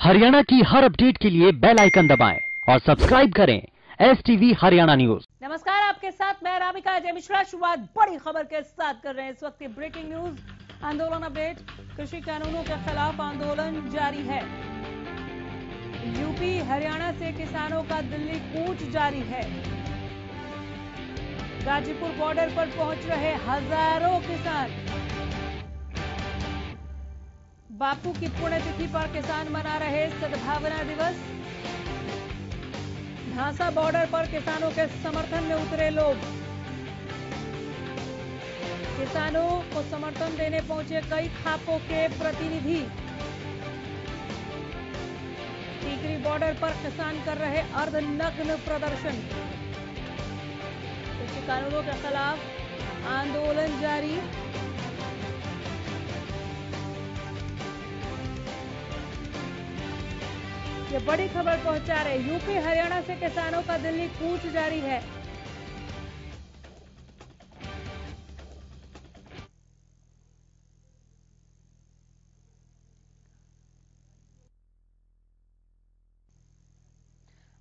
हरियाणा की हर अपडेट के लिए बेल आइकन दबाएँ और सब्सक्राइब करें एस टीवी हरियाणा न्यूज़ नमस्कार आपके साथ, मैं रामिका अजय मिश्रा। शुरुआत बड़ी खबर के साथ कर रहे हैं इस वक्त की ब्रेकिंग न्यूज़ आंदोलन अपडेट, कृषि कानूनों के खिलाफ आंदोलन जारी है। यूपी, हरियाणा से किसानों का दिल्ली कूच जारी है। गाजीपुर बॉर्डर पर पहुँच रहे हज़ारों किसान। बापू की पुण्यतिथि पर किसान मना रहे सद्भावना दिवस। ढांसा बॉर्डर पर किसानों के समर्थन में उतरे लोग। किसानों को समर्थन देने पहुँचे कई खापों के प्रतिनिधि। टीकरी बॉर्डर पर किसान कर रहे अर्धनग्न प्रदर्शन। कृषि कानूनों के खिलाफ आंदोलन जारी। ये बड़ी खबर पहुँचा रहे यूपी, हरियाणा से किसानों का दिल्ली कूच जारी है।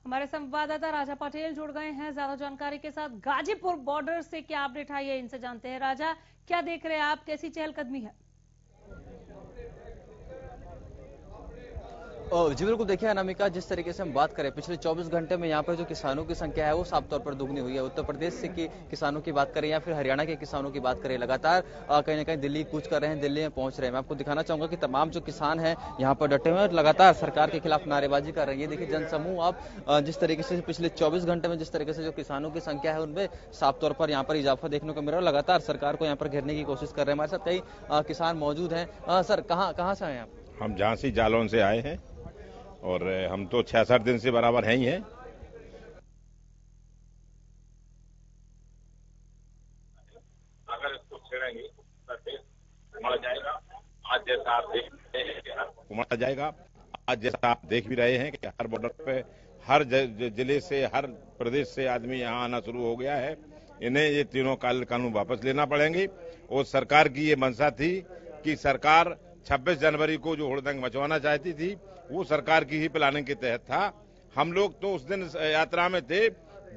हमारे संवाददाता राजा पटेल जुड़ गए हैं। ज़्यादा जानकारी के साथ गाजीपुर बॉर्डर से क्या अपडेट आई है, इनसे जानते हैं। राजा, क्या देख रहे हैं आप? कैसी चहलकदमी है? जी बिल्कुल, देखिए अनामिका, जिस तरीके से हम बात करें, पिछले 24 घंटे में यहाँ पर जो किसानों की संख्या है, वो साफ़ तौर पर दुगनी हुई है। उत्तर प्रदेश से कि किसानों की बात करें या फिर हरियाणा के किसानों की बात करें, लगातार कहीं ना कहीं दिल्ली कूच कर रहे हैं, दिल्ली में पहुँच रहे हैं। मैं आपको दिखाना चाहूँगा कि तमाम जो किसान है, यहाँ पर डटे हुए लगातार सरकार के खिलाफ नारेबाजी कर रहे हैं। ये देखिए, जनसमूह आप जिस तरीके से पिछले चौबीस घंटे में जिस तरीके से जो किसानों की संख्या है, उनमें साफ़ तौर पर यहाँ पर इजाफा देखने को मिल रहा है लगातार सरकार को यहाँ पर घेरने की कोशिश कर रहे हैं। हमारे साथ कई किसान मौजूद हैं। सर, कहाँ कहाँ से आए आप? हम झांसी जालौन से आए हैं। और हम तो छह छियासठ दिन से बराबर हैं ही हैं। तो उमड़ जाएगा। आज जैसा आप देख उमड़ा जाएगा। आज जैसा आप देख भी रहे हैं कि हर बॉर्डर पे हर ज़िले से हर प्रदेश से आदमी यहाँ आना शुरू हो गया है। इन्हें ये तीनों काल कानून वापस लेना पड़ेंगे। और सरकार की ये मंशा थी कि सरकार 26 जनवरी को जो हुड़दंग मचवाना चाहती थी वो सरकार की ही प्लानिंग के तहत था। हम लोग तो उस दिन यात्रा में थे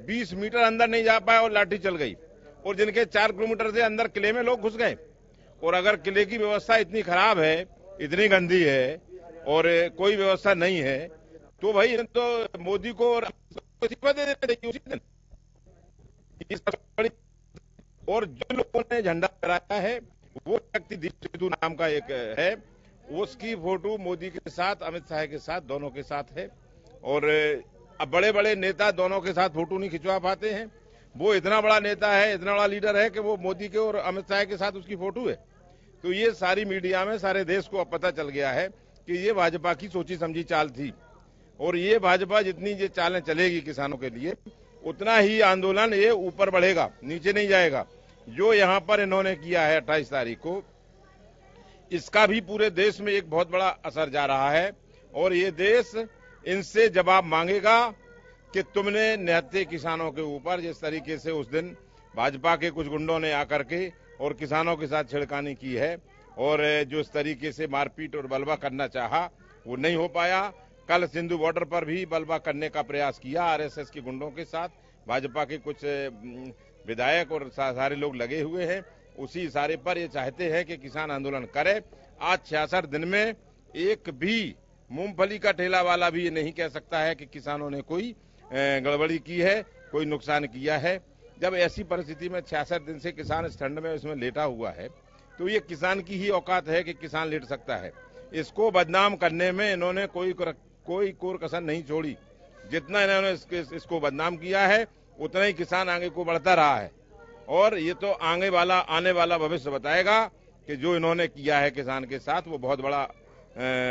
20 मीटर अंदर नहीं जा पाए और लाठी चल गई। और जिनके चार किलोमीटर से अंदर किले में लोग घुस गए। और अगर किले की व्यवस्था इतनी खराब है, इतनी गंदी है, और कोई व्यवस्था नहीं है तो भाई तो मोदी को दिन और जो लोगों ने झंडा फहराया है, वो व्यक्ति दीप नाम का एक है। उसकी फ़ोटो मोदी के साथ, अमित शाह के साथ, दोनों के साथ है। और अब बड़े बड़े नेता दोनों के साथ फ़ोटो नहीं खिंचवा पाते हैं। वो इतना बड़ा नेता है, इतना बड़ा लीडर है कि वो मोदी के और अमित शाह के साथ उसकी फ़ोटो है। तो ये सारी मीडिया में, सारे देश को अब पता चल गया है कि ये भाजपा की सोची समझी चाल थी। और ये भाजपा जितनी ये चालें चलेगी किसानों के लिए, उतना ही आंदोलन ये ऊपर बढ़ेगा, नीचे नहीं जाएगा। जो यहाँ पर इन्होंने किया है अट्ठाईस तारीख को इसका भी पूरे देश में एक बहुत बड़ा असर जा रहा है। और ये देश इनसे जवाब मांगेगा कि तुमने निहत्ते किसानों के ऊपर, जिस तरीके से उस दिन भाजपा के कुछ गुंडों ने आकर के और किसानों के साथ छिड़कानी की है और जो इस तरीके से मारपीट और बलवा करना चाहा, वो नहीं हो पाया। कल सिंधु बॉर्डर पर भी बलवा करने का प्रयास किया आरएसएस के गुंडों के साथ। भाजपा के कुछ विधायक और सारे लोग लगे हुए हैं। उसी इशारे पर ये चाहते हैं कि किसान आंदोलन करे। आज छियासठ दिन में एक भी मूंगफली का ठेला वाला भी ये नहीं कह सकता है कि किसानों ने कोई गड़बड़ी की है, कोई नुकसान किया है। जब ऐसी परिस्थिति में छियासठ दिन से किसान इस ठंड में, इसमें लेटा हुआ है तो ये किसान की ही औकात है कि किसान लेट सकता है। इसको बदनाम करने में इन्होंने कोई कोई कोर कसर नहीं छोड़ी। जितना इन्होंने इसको बदनाम किया है, उतना ही किसान आगे को बढ़ता रहा है। और ये तो आगे वाला आने वाला भविष्य बताएगा कि जो इन्होंने किया है किसान के साथ वो बहुत बड़ा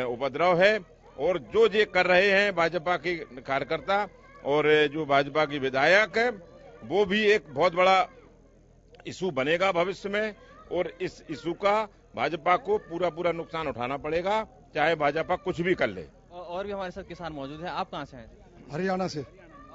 उपद्रव है। और जो ये कर रहे हैं भाजपा के कार्यकर्ता और जो भाजपा की विधायक है वो भी एक बहुत बड़ा इशू बनेगा भविष्य में। और इस इशू का भाजपा को पूरा पूरा नुकसान उठाना पड़ेगा चाहे भाजपा कुछ भी कर ले। और भी हमारे साथ किसान मौजूद है आप कहाँ से हैं हरियाणा से।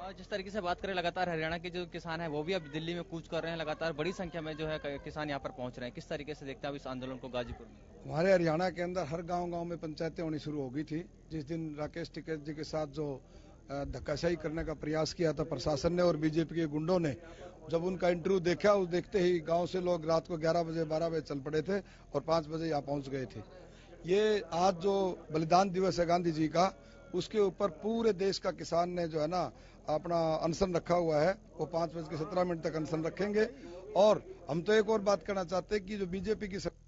जिस तरीके से बात करें लगातार हरियाणा के जो किसान हैं, वो भी अब दिल्ली में कूच कर रहे हैं। लगातार बड़ी संख्या में जो है किसान यहाँ पर पहुँच रहे हैं। किस तरीके से देखते हैं अब इस आंदोलन को गाजीपुर में? हमारे हरियाणा के अंदर हर गाँव गाँव में पंचायतें होनी शुरू हो गई थी। जिस दिन राकेश टिकैत जी के साथ जो धक्काशाही करने का प्रयास किया था प्रशासन ने और बीजेपी के गुंडों ने, जब उनका इंटरव्यू देखा, उस देखते ही गाँव से लोग रात को 11 बजे 12 बजे चल पड़े थे और 5 बजे यहाँ पहुँच गए थे। ये आज जो बलिदान दिवस है गांधी जी का उसके ऊपर पूरे देश का किसान ने जो है ना अपना अनशन रखा हुआ है। वो पाँच बज के सत्रह मिनट तक अनशन रखेंगे। और हम तो एक और बात करना चाहते हैं कि जो बीजेपी की सरकार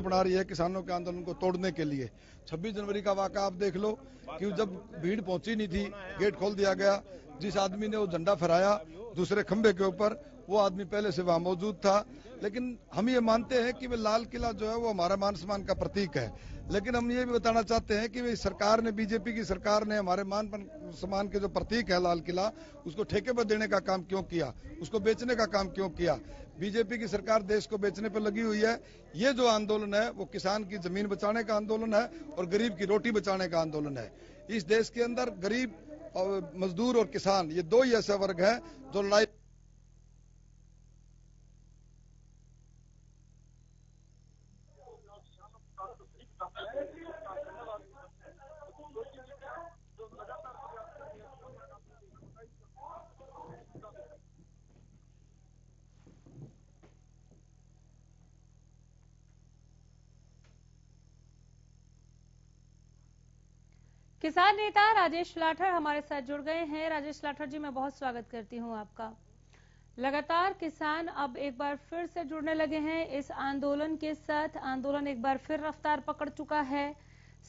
बना रही है किसानों के आंदोलन को तोड़ने के लिए। 26 जनवरी का वाका आप देख लो कि जब भीड़ पहुँची नहीं थी, गेट खोल दिया गया, जिस आदमी ने वो झंडा फहराया दूसरे खंबे के ऊपर, वो आदमी पहले से वहाँ मौजूद था। लेकिन हम ये मानते हैं कि वे लाल किला जो है वो हमारा मान सम्मान का प्रतीक है। लेकिन हम ये भी बताना चाहते हैं कि सरकार ने, बीजेपी की सरकार ने हमारे मान सम्मान के जो प्रतीक है लाल किला, उसको ठेके पर देने का काम क्यों किया? उसको बेचने का काम क्यों किया? बीजेपी की सरकार देश को बेचने पर लगी हुई है। ये जो आंदोलन है, वो किसान की ज़मीन बचाने का आंदोलन है और गरीब की रोटी बचाने का आंदोलन है। इस देश के अंदर गरीब और मजदूर और किसान, ये दो ही ऐसे वर्ग हैं जो लड़ाई किसान नेता राजेश लाठर हमारे साथ जुड़ गए हैं। राजेश लाठर जी, मैं बहुत स्वागत करती हूँ आपका। लगातार किसान अब एक बार फिर से जुड़ने लगे हैं। इस आंदोलन के साथ आंदोलन एक बार फिर रफ्तार पकड़ चुका है।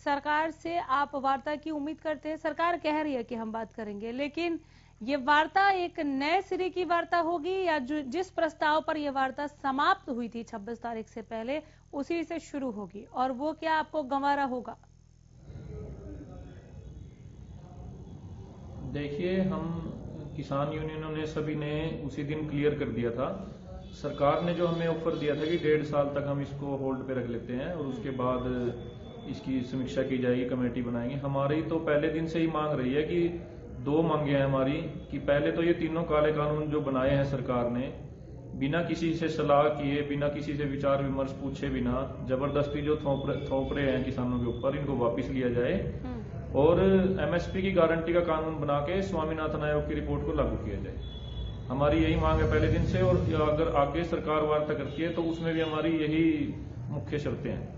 सरकार से आप वार्ता की उम्मीद करते हैं। सरकार कह रही है कि हम बात करेंगे, लेकिन ये वार्ता एक नए सिरे की वार्ता होगी या जिस प्रस्ताव पर यह वार्ता समाप्त हुई थी 26 तारीख से पहले, उसी से शुरू होगी। और वो क्या आपको गंवारा होगा? देखिए, हम किसान यूनियनों ने सभी ने उसी दिन क्लियर कर दिया था। सरकार ने जो हमें ऑफ़र दिया था कि डेढ़ साल तक हम इसको होल्ड पे रख लेते हैं और उसके बाद इसकी समीक्षा की जाएगी कमेटी बनाएँगे। हमारी तो पहले दिन से ही मांग रही है कि दो मांगे हैं हमारी, कि पहले तो ये तीनों काले कानून जो बनाए हैं सरकार ने, बिना किसी से सलाह किए, बिना किसी से विचार विमर्श पूछे बिना, ज़बरदस्ती जो थोप थोप रहे हैं किसानों के ऊपर, इनको वापस लिया जाए। और एमएसपी की गारंटी का कानून बना के स्वामीनाथन आयोग की रिपोर्ट को लागू किया जाए। हमारी यही मांग है पहले दिन से और अगर आगे सरकार वार्ता करती है तो उसमें भी हमारी यही मुख्य शर्तें हैं।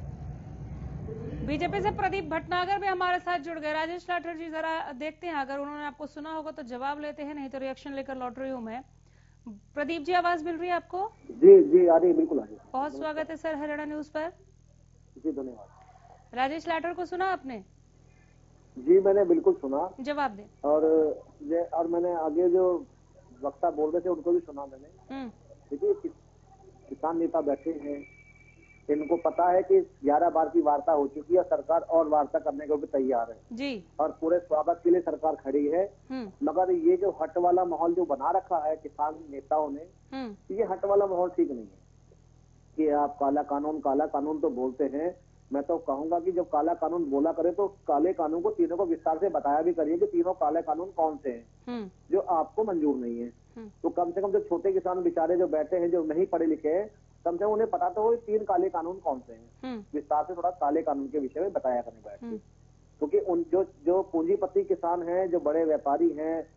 बीजेपी से प्रदीप भटनागर भी हमारे साथ जुड़ गए। राजेश लाठर जी जरा देखते हैं अगर उन्होंने आपको सुना होगा तो जवाब लेते हैं नहीं तो रिएक्शन लेकर लौट रही हूँ मैं। प्रदीप जी आवाज़ मिल रही है आपको? जी जी आ रही है बिल्कुल आ रही है। बहुत स्वागत है सर हरियाणा न्यूज़ पर। जी धन्यवाद। राजेश लाठर को सुना आपने? जी मैंने बिल्कुल सुना। जवाब दें। और ये और मैंने आगे जो वक्ता बोल रहे थे उनको भी सुना मैंने। हम्म, देखिए कि, किसान नेता बैठे हैं। इनको पता है कि ग्यारह बार की वार्ता हो चुकी है सरकार और वार्ता करने को भी तैयार है। जी। और पूरे स्वागत के लिए सरकार खड़ी है। हम्म। मगर ये जो हट वाला माहौल जो बना रखा है किसान नेताओं ने हम्म। ये हट वाला माहौल ठीक नहीं है। कि आप काला कानून काला कानून तो बोलते हैं मैं तो कहूँगा कि जब काला कानून बोला करे तो काले कानून को तीनों को विस्तार से बताया भी करिए कि तीनों काले कानून कौन से हैं हम्म। जो आपको मंजूर नहीं है। हम्म। तो कम से कम जो छोटे किसान बेचारे जो बैठे हैं जो नहीं पढ़े लिखे हैं कम से कम उन्हें पता तो हो तीन काले कानून कौन से हैं। हम्म। विस्तार से थोड़ा काले कानून के विषय में बताया करें बैठ। क्योंकि उन जो जो पूंजीपति किसान हैं जो बड़े व्यापारी हैं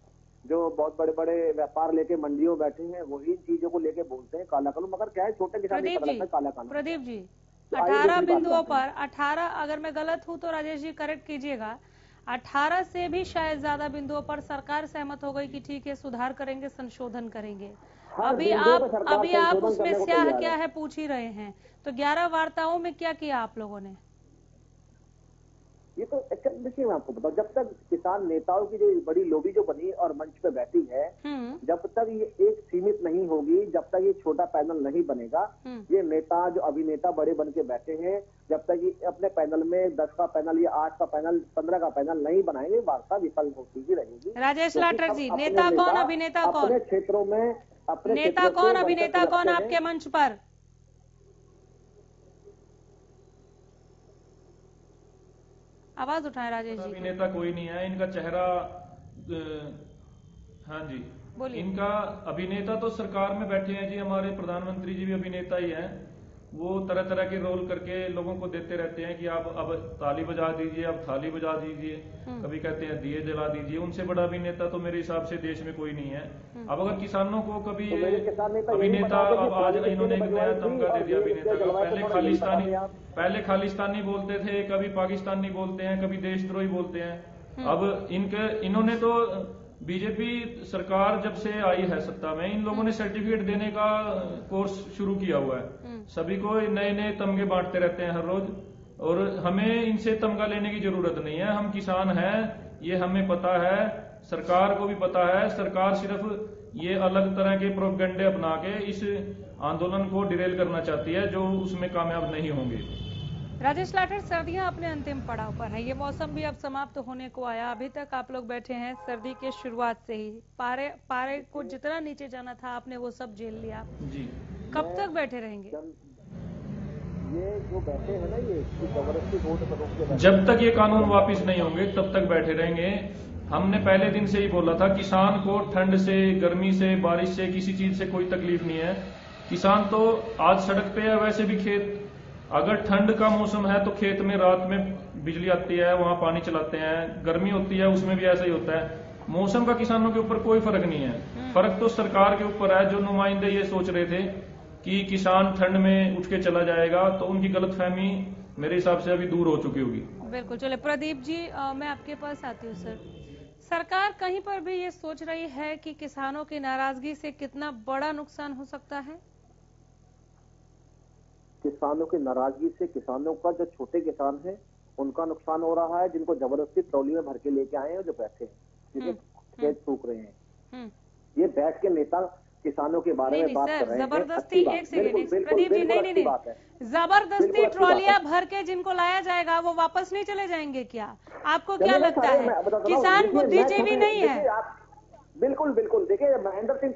जो बहुत बड़े बड़े व्यापार लेके मंडियों बैठे हैं वही चीज़ों को लेके बोलते हैं काला कानून। मगर क्या है छोटे किसान काला कानून प्रदीप जी अठारह बिंदुओं पर अठारह अगर मैं गलत हूँ तो राजेश जी करेक्ट कीजिएगा। अठारह से भी शायद ज़्यादा बिंदुओं पर सरकार सहमत हो गई कि ठीक है सुधार करेंगे संशोधन करेंगे। हर अभी आप अभी आप उसमें स्याह क्या है। है पूछ ही रहे हैं। तो ग्यारह वार्ताओं में क्या किया आप लोगों ने? ये तो अच्छा, देखिए मैं आपको बताऊँ जब तक किसान नेताओं की जो बड़ी लोबी जो बनी और मंच पे बैठी है हम्म। जब तक ये एक सीमित नहीं होगी जब तक ये छोटा पैनल नहीं बनेगा हम्म। ये नेता जो अभिनेता बड़े बन के बैठे हैं जब तक ये अपने पैनल में दस का पैनल या आठ का पैनल पंद्रह का पैनल नहीं बनाएँगे वार्ता विफल होती ही रहेगी। राजेश लाठर जी नेता कौन अभिनेता कौन? अपने क्षेत्रों में अपने नेता कौन अभिनेता कौन आपके मंच पर? आवाज़ उठाए राजेश जी। अभिनेता कोई नहीं है। इनका चेहरा हाँ जी। बोलिए। इनका अभिनेता तो सरकार में बैठे हैं जी हमारे प्रधानमंत्री जी भी अभिनेता ही हैं। वो तरह तरह के रोल करके लोगों को देते रहते हैं कि आप अब ताली बजा दीजिए अब थाली बजा दीजिए। हम्म। कभी कहते हैं दिए जला दीजिए। उनसे बड़ा अभिनेता तो मेरे हिसाब से देश में कोई नहीं है। अब अगर किसानों को कभी तो यही अभिनेता अब आज इन्होंने एक नया तमगा दे दिया अभिनेता को। पहले खालिस्तानी पहले खालिस्तानी बोलते थे कभी पाकिस्तानी बोलते हैं कभी देशद्रोही बोलते हैं। अब इनके इन्होंने तो बीजेपी सरकार जब से आई है सत्ता में इन लोगों ने सर्टिफिकेट देने का कोर्स शुरू किया हुआ है। सभी को नए नए तमगे बांटते रहते हैं हर रोज और हमें इनसे तमगा लेने की ज़रूरत नहीं है। हम किसान हैं ये हमें पता है सरकार को भी पता है। सरकार सिर्फ़ ये अलग तरह के प्रोपगंडे अपना के इस आंदोलन को डिरेल करना चाहती है जो उसमें कामयाब नहीं होंगे। राजेश लाठर सर्दियाँ अपने अंतिम पड़ाव पर है। ये मौसम भी अब समाप्त होने को आया। अभी तक आप लोग बैठे हैं सर्दी के शुरुआत से ही। पारे पारे को जितना नीचे जाना था आपने वो सब झेल लिया। जी। कब तक बैठे रहेंगे? ये जो बैठे हैं ना ये जब तक ये कानून वापस नहीं होंगे तब तक बैठे रहेंगे। हमने पहले दिन से ही बोला था किसान को ठंड से गर्मी से बारिश से किसी चीज़ से कोई तकलीफ़ नहीं है। किसान तो आज सड़क पे है वैसे भी खेत अगर ठंड का मौसम है तो खेत में रात में बिजली आती है वहाँ पानी चलाते हैं गर्मी होती है उसमें भी ऐसा ही होता है। मौसम का किसानों के ऊपर कोई फ़र्क नहीं है। फ़र्क तो सरकार के ऊपर है जो नुमाइंदे ये सोच रहे थे कि किसान ठंड में उठ के चला जाएगा तो उनकी गलतफहमी मेरे हिसाब से अभी दूर हो चुकी होगी। बिल्कुल चले प्रदीप जी अ, मैं आपके पास आती हूँ सर। सरकार कहीं पर भी ये सोच रही है कि किसानों की नाराज़गी से कितना बड़ा नुकसान हो सकता है? किसानों की नाराज़गी से किसानों का जो छोटे किसान है उनका नुकसान हो रहा है जिनको ज़बरदस्ती ट्रॉली में भर के लेके आए हैं जो बैठे हैं जिसे खेत सूख रहे हैं। हम्म। ये बैठ के नेता किसानों के बारे में बात कर रहे हैं। ज़बरदस्ती एक सेकेंड बिल्कुल, एक बिल्कुल, प्रदीप जी नहीं नहीं बात है। ज़बरदस्ती ट्रॉलियाँ भर के जिनको लाया जाएगा वो वापस नहीं चले जाएँगे क्या? आपको क्या लगता है? किसान बुद्धिजीवी नहीं है। बिल्कुल बिल्कुल। देखिए महेंद्र सिंह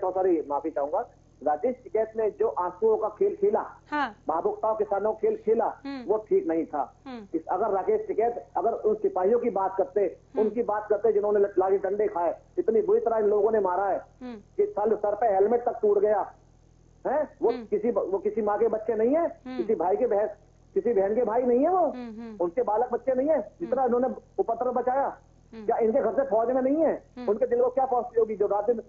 सॉरी माफ़ी चाहूँगा। राजेश टिकैत ने जो आंसुओं का खेल खेला हाँ। भावुकताओं किसानों का खेल खेला हम्म। वो ठीक नहीं था। हम्म। इस अगर राकेश टिकैत अगर उन सिपाहियों की बात करते उनकी बात करते जिन्होंने लाठी डंडे खाए इतनी बुरी तरह इन लोगों ने मारा है हम्म। कि साल सर पे हेलमेट तक टूट गया। है? वो हम्म। किसी वो किसी माँ के बच्चे नहीं है किसी भाई के बहन किसी बहन के भाई नहीं है वो। हम्म हम्म। उनके बालक बच्चे नहीं है जितना इन्होंने उपद्रव बचाया क्या इनके घर से फौज में नहीं है? उनके दिल को क्या पहुँचती होगी? जो रात दिन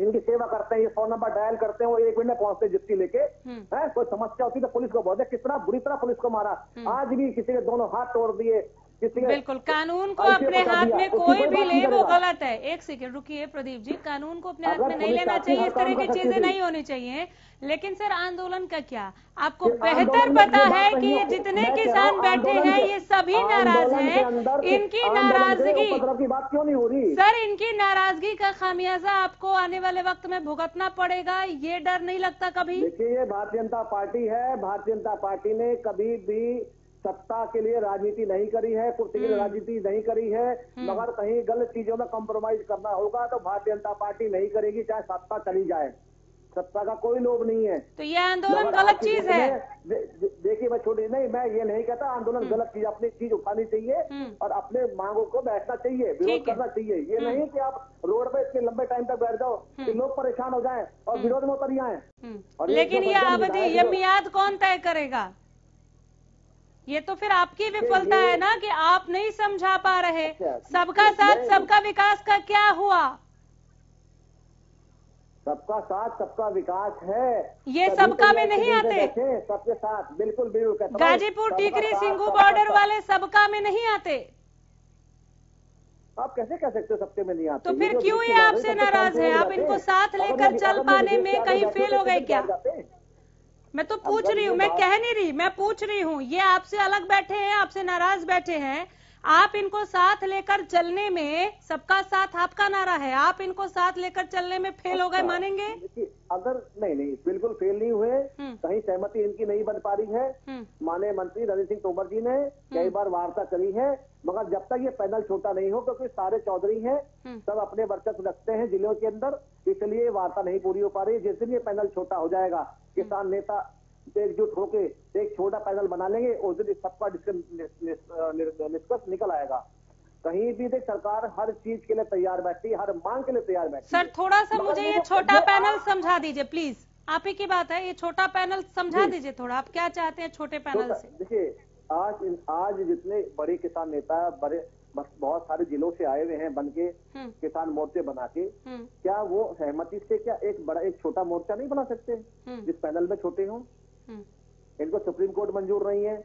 इनकी सेवा करते हैं ये फ़ोन नंबर डायल करते हैं वो एक मिनट में पहुँचते जिप्सी लेके। हम्म। है? कोई समस्या होती तो पुलिस को बोलते कितना बुरी तरह पुलिस को मारा। आज भी किसी के दोनों हाथ तोड़ दिए बिल्कुल कानून को अपने हाथ में कोई भी ले वो गलत है। एक सेकंड रुकिए प्रदीप जी। कानून को अपने हाथ में नहीं लेना चाहिए। इस तरह की चीज़ें नहीं होनी चाहिए। लेकिन सर आंदोलन का क्या? आपको बेहतर पता है कि है। जितने किसान बैठे हैं ये सभी नाराज़ हैं। इनकी नाराज़गी बात क्यों नहीं हो रही? सर इनकी नाराज़गी का खामियाजा आपको आने वाले वक्त में भुगतना पड़ेगा। ये डर नहीं लगता कभी। देखिए ये भारतीय जनता पार्टी है। भारतीय जनता पार्टी ने कभी भी सत्ता के लिए राजनीति नहीं करी है कुर्सी के लिए राजनीति नहीं करी है मगर कहीं गलत चीज़ों में कॉम्प्रोमाइज करना होगा तो भारतीय जनता पार्टी नहीं करेगी चाहे सत्ता चली जाए। सत्ता का कोई लोभ नहीं है। तो ये आंदोलन गलत चीज़ है। देखिए मैं छोटी नहीं मैं ये नहीं कहता आंदोलन गलत चीज़ अपनी चीज़ उठानी चाहिए हम्म। और अपने मांगों को बैठना चाहिए विरोध करना चाहिए। ये नहीं कि आप रोड पे इतने लंबे टाइम तक बैठ जाओ कि लोग परेशान हो जाएँ और विरोध में उतर हम्म, ये लेकिन ये अवधि ये मियाद कौन तय करेगा? ये तो फिर आपकी विफलता है ना कि आप नहीं समझा पा रहे। अच्छा, सबका साथ सबका विकास का क्या हुआ? सबका साथ सबका विकास है। ये सबका में नहीं आते। सबके साथ। बिल्कुल बिल्कुल गाजीपुर टीकरी सिंगू बॉर्डर वाले सबका में नहीं आते। आप कैसे कह सकते हो सबके में नहीं आते? तो फिर क्यों ये आपसे नाराज़ है? आप इनको साथ लेकर चल पाने में कहीं फेल हो गए तो क्या? मैं तो पूछ रही हूँ मैं कह नहीं रही मैं पूछ रही हूँ ये आपसे अलग बैठे हैं आपसे नाराज़ बैठे हैं आप इनको साथ लेकर चलने में सबका साथ आपका नारा है आप इनको साथ लेकर चलने में फेल अच्छा, हो गए अच्छा, मानेंगे अगर नहीं नहीं बिल्कुल फेल नहीं हुए हम्म। कहीं सहमति इनकी नहीं बन पा रही है हम्म, माननीय मंत्री नरेंद्र सिंह तोमर जी ने कई बार वार्ता करी है मगर जब तक ये पैनल छोटा नहीं हो क्योंकि सारे चौधरी हैं हम्म। सब अपने वर्चस्व रखते हैं जिलों के अंदर इसलिए वार्ता नहीं पूरी हो पा रही जिस दिन ये पैनल छोटा हो जाएगा किसान नेता एकजुट होके एक छोटा पैनल बना लेंगे उस दिन सबका निष्कर्ष निकल आएगा। कहीं भी देख सरकार हर चीज़ के लिए तैयार बैठती हर मांग के लिए तैयार बैठती सर थोड़ा सा मुझे ये छोटा पैनल समझा दीजिए प्लीज़। आप ही की बात है ये छोटा पैनल समझा दीजिए थोड़ा। आप क्या चाहते हैं छोटे पैनल से? देखिए आज आज जितने बड़े किसान नेता बड़े बहुत सारे जिलों से आए हुए हैं बन के हम्म। किसान मोर्चे बना के हम्म। क्या वो सहमति से क्या एक बड़ा एक छोटा मोर्चा नहीं बना सकते? हम्म। जिस पैनल में छोटे हों। इनको सुप्रीम कोर्ट मंजूर नहीं है।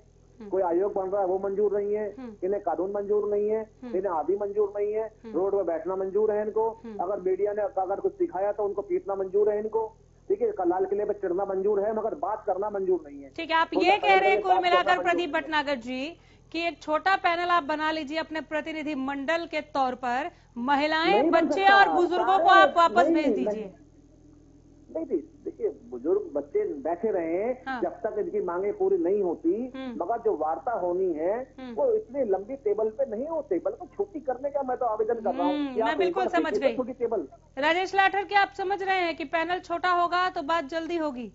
कोई आयोग बन रहा है वो मंजूर नहीं है। हम्म। इन्हें कानून मंजूर नहीं है हम्म। इन्हें आदि मंजूर नहीं है। रोड पे बैठना मंजूर है इनको। हम्म। अगर मीडिया ने अगर कुछ दिखाया तो उनको पीटना मंजूर है इनको। ठीक है लाल किले पे चढ़ना मंजूर है मगर बात करना मंजूर नहीं है। ठीक है आप ये कह रहे हैं कुल मिलाकर प्रदीप भटनागर जी कि एक छोटा पैनल आप बना लीजिए अपने प्रतिनिधि मंडल के तौर पर। महिलाएँ बच्चे और बुज़ुर्गों को आप वापस भेज दीजिए। नहीं देखिए बुज़ुर्ग बच्चे बैठे रहे हाँ। जब तक इनकी मांगे पूरी नहीं होती हम्म। मगर जो वार्ता होनी है हम्म। वो इतनी लंबी टेबल पे नहीं हो टेबल को छोटी करने का मैं तो आवेदन कर रहा हूँ हम्म, मैं बिल्कुल समझ गई। छोटी टेबल राजेश लाठर क्या आप समझ रहे हैं कि पैनल छोटा होगा तो बात जल्दी होगी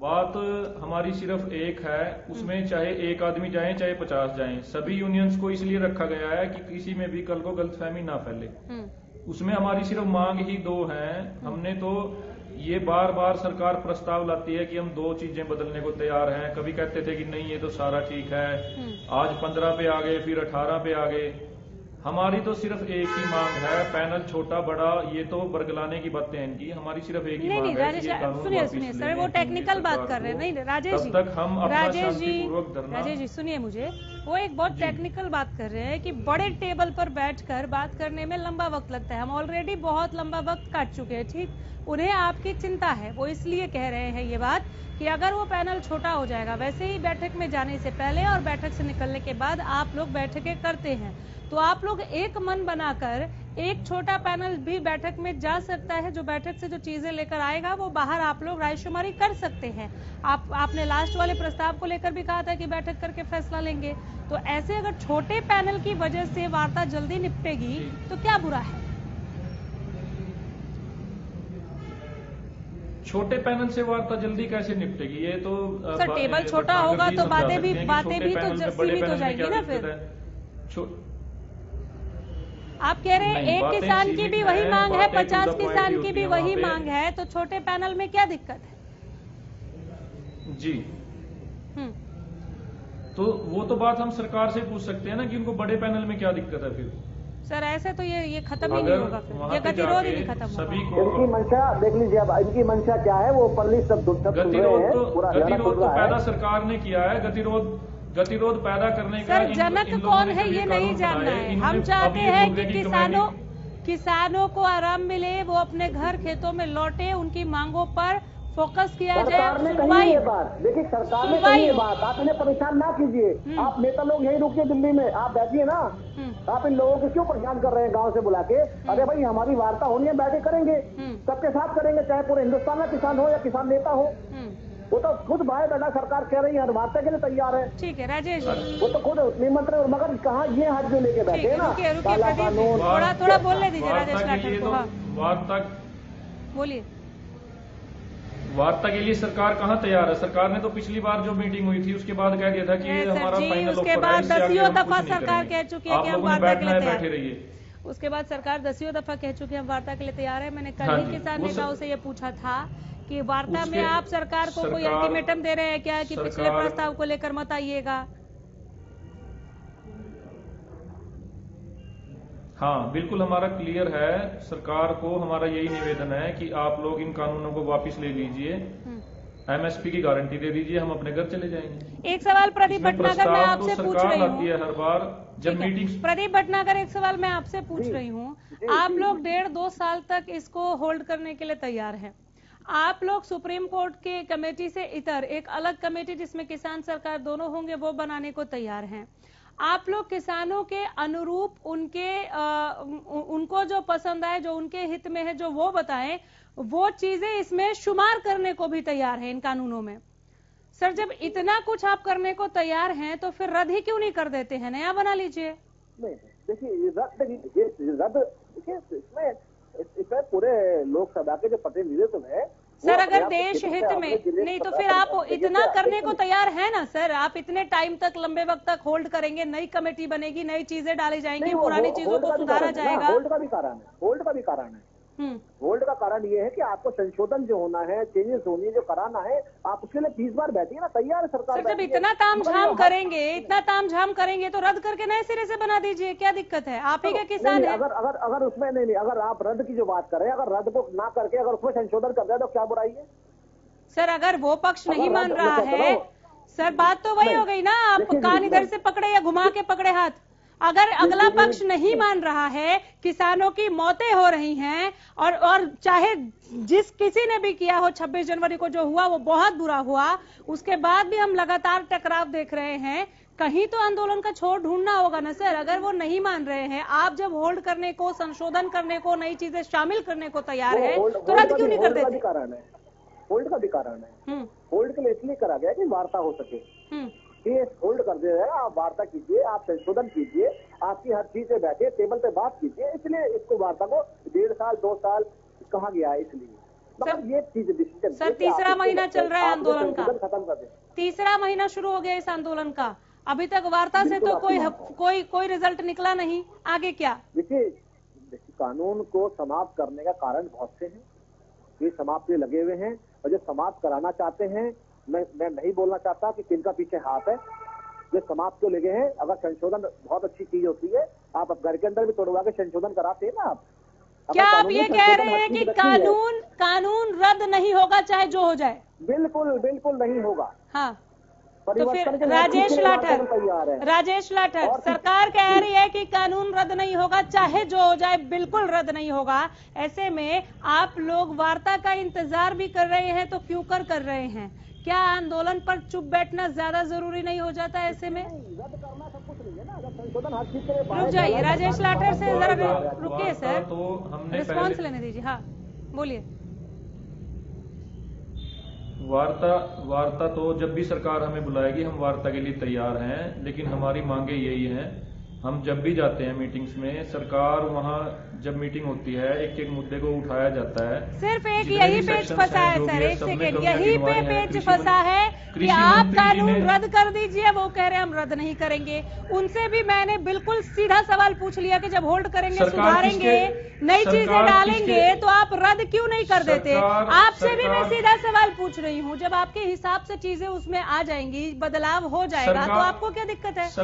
बात हमारी सिर्फ़ एक है उसमें चाहे एक आदमी जाए चाहे पचास जाए सभी यूनियंस को इसलिए रखा गया है कि किसी में भी कल को गलतफहमी ना फैले। हम्म। उसमें हमारी सिर्फ़ मांग ही दो हैं। हमने तो ये बार बार सरकार प्रस्ताव लाती है कि हम दो चीज़ें बदलने को तैयार हैं। कभी कहते थे कि नहीं ये तो सारा ठीक है। आज पंद्रह पे आ गए फिर अठारह पे आ गए। हमारी तो सिर्फ़ एक ही मांग है पैनल छोटा बड़ा ये तो बरगलाने की बातें हैं इनकी। हमारी सिर्फ़ एक ही नहीं मांग नहीं है सुनिए सुनिए सर वो टेक्निकल बात कर रहे हैं। नहीं राजेश जी तब तक हम अपना राजेश जी राजेश जी सुनिए मुझे। वो एक बहुत टेक्निकल बात कर रहे हैं कि बड़े टेबल पर बैठकर बात करने में लंबा वक्त लगता है। हम ऑलरेडी बहुत लंबा वक्त काट चुके हैं ठीक? उन्हें आपकी चिंता है वो इसलिए कह रहे हैं ये बात कि अगर वो पैनल छोटा हो जाएगा वैसे ही बैठक में जाने से पहले और बैठक से निकलने के बाद आप लोग बैठकें करते हैं। तो आप लोग एक मन बनाकर एक छोटा पैनल भी बैठक में जा सकता है जो बैठक से जो चीज़ें लेकर आएगा वो बाहर आप लोग रायशुमारी कर सकते हैं। आप आपने लास्ट वाले प्रस्ताव को लेकर भी कहा था कि बैठक करके फैसला लेंगे। तो ऐसे अगर छोटे पैनल की वजह से वार्ता जल्दी निपटेगी तो क्या बुरा है? छोटे पैनल से वार्ता जल्दी कैसे निपटेगी? ये तो सर, टेबल छोटा होगा तो बातें भी- बातें भी तो सीमित हो जाएँगी ना फिर। आप कह रहे हैं एक किसान की भी वही मांग है पचास किसान की भी वही मांग है तो छोटे पैनल में क्या दिक्कत है? जी। हम्म। तो वो तो बात हम सरकार से पूछ सकते हैं ना कि उनको बड़े पैनल में क्या दिक्कत है फिर? सर ऐसे तो ये ये खत्म ही नहीं होगा फिर। ये गतिरोध ही नहीं खत्म सभी को इनकी मंशा देख लीजिए अब इनकी मंशा क्या है? वो पल्ली सब गतिरोध तो गतिरोध तो पैदा सरकार ने किया है गतिरोध गतिरोध पैदा करने का सर जनक कौन है ये नहीं जानना है। हम चाहते हैं कि किसानों किसानों को आराम मिले वो अपने घर खेतों में लौटे उनकी मांगों पर फोकस किया जाए। सरकार ने कही सुनवाई। ये बात। देखिए सरकार ने कही ये बात। आप इन्हें परेशान ना कीजिए। हम्म। आप नेता लोग यही रुकिए दिल्ली में। आप बैठिए ना। हम्म, आप इन लोगों को क्यों परेशान कर रहे हैं गाँव से बुला के? अरे भाई हमारी वार्ता होनी है बैठे करेंगे। हम्म। सबके साथ करेंगे चाहे पूरे हिंदुस्तान में किसान हो या किसान नेता हो। हम्म, वो तो खुद भाई बेटा सरकार कह रही है वार्ता के लिए तैयार है। ठीक है राजेश वो तो खुद निमंत्रण और मगर कहाँ ये हाथ जो लेके बैठे है ना? काला कानून। थोड़ा थोड़ा बोलने दीजिए राजेश को तो हाँ। वार्ता बोलिए। वार्ता के लिए सरकार कहाँ तैयार है? सरकार ने तो पिछली बार जो मीटिंग हुई थी उसके बाद कह दिया था कि हमारा जी, फाइनल उसके बाद दसियों दफ़ा सरकार कह चुकी है कि हम वार्ता के लिए बैठे तैयार रहिए। उसके बाद सरकार दसियों दफ़ा कह चुकी है हम वार्ता के लिए तैयार है। मैंने कल हाँ ही किसान नेताओं से ये पूछा था कि वार्ता में आप सरकार को कोई अल्टीमेटम दे रहे हैं क्या कि पिछले प्रस्ताव को लेकर मत आइएगा? हाँ बिल्कुल हमारा क्लियर है। सरकार को हमारा यही निवेदन है कि आप लोग इन कानूनों को वापस ले लीजिए। हम्म। एमएसपी की गारंटी दे दीजिए हम अपने घर चले जाएँगे। एक सवाल प्रदीप भटनागर मैं प्रस्ताव तो आपसे पूछ रही हूँ। हर बार जब मीटिंग प्रदीप भटनागर एक सवाल मैं आपसे पूछ रही हूँ। आप लोग डेढ़ दो साल तक इसको होल्ड करने के लिए तैयार हैं। आप लोग सुप्रीम कोर्ट के कमेटी से इतर एक अलग कमेटी जिसमें किसान सरकार दोनों होंगे, वो बनाने को तैयार हैं। आप लोग किसानों के अनुरूप उनके उ- उनको जो पसंद आए, जो उनके हित में है, जो वो बताएँ, वो चीज़ें इसमें शुमार करने को भी तैयार है इन कानूनों में। सर, जब इतना कुछ आप करने को तैयार हैं तो फिर रद्द ही क्यों नहीं कर देते हैं? नया बना लीजिए। देखिए रद्द रद्द इसमें इस- इसमें पूरे लोकसभा के जो प्रतिनिधित्व है सर अगर देश हित में नहीं तो फिर आप इतना करने को तैयार है ना सर? आप इतने टाइम तक लंबे वक्त तक होल्ड करेंगे नई कमेटी बनेगी नई चीज़ें डाली जाएँगी पुरानी चीज़ों को सुधारा जाएगा। होल्ड का भी कारण है होल्ड का भी कारण है। होल्ड का कारण ये है कि आपको संशोधन जो होना है चेंजेस होनी जो कराना है आप उसके लिए तीस बार बैठिए ना तैयार है सरकार सर जब इतना ताम झाम करेंगे इतना ताम झाम करेंगे तो रद्द करके नए सिरे से बना दीजिए क्या दिक्कत है? आप ही के किसान हैं। अगर अगर अगर उसमें नहीं नहीं अगर आप रद्द की जो बात करें अगर रद्द को ना करके अगर उसमें संशोधन कर दिया तो क्या बुराई है? सर अगर वो पक्ष नहीं मान रहा है सर बात तो वही हो गई ना आप कान इधर से पकड़े या घुमा के पकड़े हाथ। अगर अगला पक्ष नहीं मान रहा है किसानों की मौतें हो रही हैं और और चाहे जिस किसी ने भी किया हो 26 जनवरी को जो हुआ वो बहुत बुरा हुआ उसके बाद भी हम लगातार टकराव देख रहे हैं। कहीं तो आंदोलन का छोर ढूंढना होगा ना सर? अगर वो नहीं मान रहे हैं आप जब होल्ड करने को संशोधन करने को नई चीज़ें शामिल करने को तैयार है तो रद्द क्यों नहीं कर होल्ड का भी देते कारण होल्ड का भी कारण है। हम्म। होल्ड के लिए इसलिए करा गया कि वार्ता हो सके। ये होल्ड कर दे रहे आप वार्ता कीजिए आप संशोधन कीजिए आपकी हर चीज़ से बैठे टेबल पे बात कीजिए। इसलिए इसको वार्ता को डेढ़ साल दो साल कहा गया है इसलिए। मगर ये चीज़ डिसीज़न सर, तीसरा महीना चल रहा है आंदोलन का। खत्म कर दे तीसरा महीना शुरू हो गया इस आंदोलन का। अभी तक वार्ता से तो कोई कोई कोई रिज़ल्ट निकला नहीं। आगे क्या? देखिए कानून को समाप्त करने का कारण बहुत से हैं। ये समाप्त लगे हुए हैं और जो समाप्त कराना चाहते हैं मैं मैं नहीं बोलना चाहता कि किनका पीछे हाथ है। जो समाप्त को लगे हैं। अगर संशोधन बहुत अच्छी चीज़ होती है आप अब घर के अंदर भी तोड़वा के संशोधन कराते हैं ना आप। क्या आप ये कह रहे हैं कि रखी है, कानून कानून रद्द नहीं होगा चाहे जो हो जाए? बिल्कुल बिल्कुल नहीं होगा। हाँ। तो फिर राजेश लाठर राजेश लाठर सरकार कह रही है कि कानून रद्द नहीं होगा चाहे जो हो जाए बिल्कुल रद्द नहीं होगा। ऐसे में आप लोग वार्ता का इंतज़ार भी कर रहे हैं तो क्यों कर कर रहे हैं? क्या आंदोलन पर चुप बैठना ज़्यादा ज़रूरी नहीं हो जाता ऐसे में? रुक जाइए राजेश तो लाठर से जरा रुकिए सर। तो रिस्पॉन्स लेने दीजिए हाँ बोलिए। वार्ता वार्ता तो जब भी सरकार हमें बुलाएगी हम वार्ता के लिए तैयार हैं लेकिन हमारी मांगे यही हैं हम जब भी जाते हैं मीटिंग्स में सरकार वहाँ जब मीटिंग होती है एक एक मुद्दे को उठाया जाता है। सिर्फ़ एक यही पेज फंसा है सर एक सेकेंड यही पे पेज फंसा है कि आप कानून रद्द कर दीजिए वो कह रहे हैं हम रद्द नहीं करेंगे। उनसे भी मैंने बिल्कुल सीधा सवाल पूछ लिया कि जब होल्ड करेंगे सुधारेंगे नई चीज़ें डालेंगे तो आप रद्द क्यों नहीं कर देते? आपसे भी मैं सीधा सवाल पूछ रही हूँ जब आपके हिसाब से चीज़ें उसमें आ जाएँगी बदलाव हो जाएगा तो आपको क्या दिक्कत है?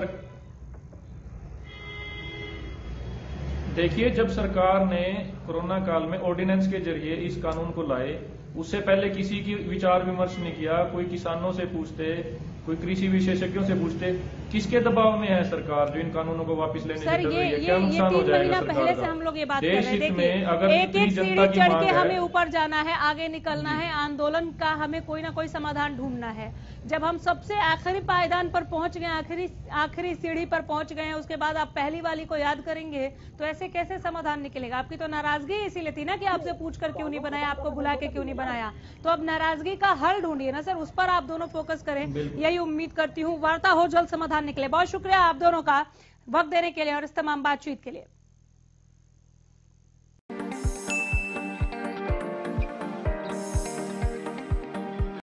देखिए जब सरकार ने कोरोना काल में ऑर्डिनेंस के ज़रिए इस कानून को लाए। उससे पहले किसी की विचार विमर्श नहीं किया। कोई किसानों से पूछते कोई कृषि विशेषज्ञों से पूछते किसके दबाव में है सरकार जो इन कानूनों को वापस लेने सर ये है? ये क्या नुकसान हो जाएगा सरकार पहले से का? हम लोग ये बात कर देश रहे हैं। हित में अगर देखिए एक एक सीढ़ी चढ़ के हमें ऊपर जाना है आगे निकलना है आंदोलन का हमें कोई ना कोई समाधान ढूंढना है। जब हम सबसे आखिरी पायदान पर पहुँच गए आखिरी आखिरी सीढ़ी पर पहुँच गए उसके बाद आप पहली वाली को याद करेंगे तो ऐसे कैसे समाधान निकलेगा? आपकी तो नाराज़गी इसीलिए थी ना कि आपसे पूछकर क्यों नहीं बनाया आपको बुला के क्यों नहीं बनाया? तो अब नाराज़गी का हल ढूंढिए ना सर उस पर आप दोनों फोकस करें। यही उम्मीद करती हूँ वार्ता हो जल्द समाधान निकले। बहुत शुक्रिया आप दोनों का वक्त देने के लिए और इस तमाम बातचीत के लिए।